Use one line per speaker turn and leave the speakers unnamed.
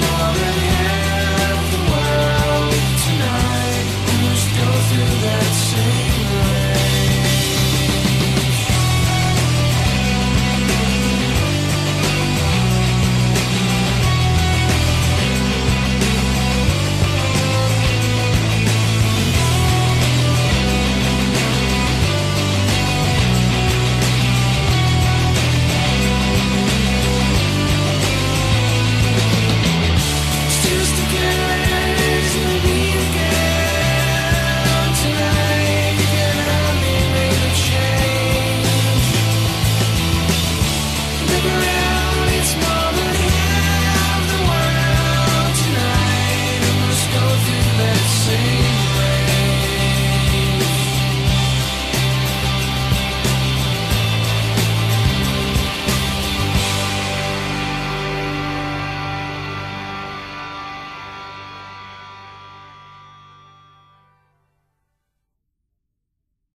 more than